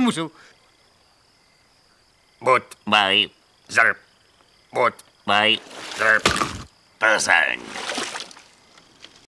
muso. Boot, Bye. zerp. Boot, Bye. zerp. Person.